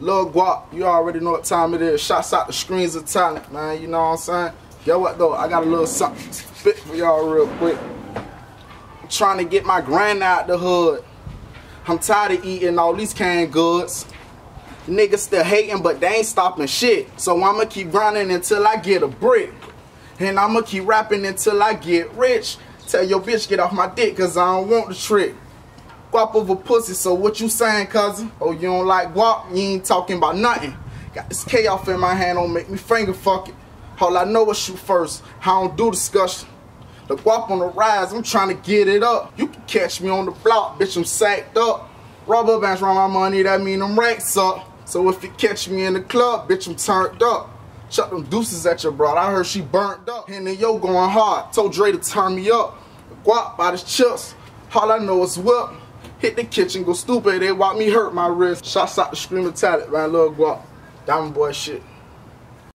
Lil Guap, you already know what time it is. Shots out the Streams of Talent, man. You know what I'm saying? Yo, what though? I got a little something spit for y'all real quick. I'm trying to get my grind out the hood. I'm tired of eating all these canned goods. Niggas still hating, but they ain't stopping shit. So I'ma keep grinding until I get a brick. And I'ma keep rapping until I get rich. Tell your bitch get off my dick, cause I don't want the trick. Guap over pussy, so what you saying, cousin? Oh, you don't like guap? You ain't talking about nothing. Got this K off in my hand, don't make me finger fuck it. All I know is shoot first. I don't do discussion. The guap on the rise, I'm trying to get it up. You can catch me on the block, bitch, I'm sacked up. Rubber bands around my money, that mean I'm racks up. So if you catch me in the club, bitch, I'm turned up. Chuck them deuces at your broad. I heard she burnt up. And then yo going hard. Told Dre to turn me up. Guap by the chips. All I know is whip. Hit the kitchen, go stupid. They watch me hurt my wrist. Shots out the screaming talent, man. Little Guap. Diamond boy shit.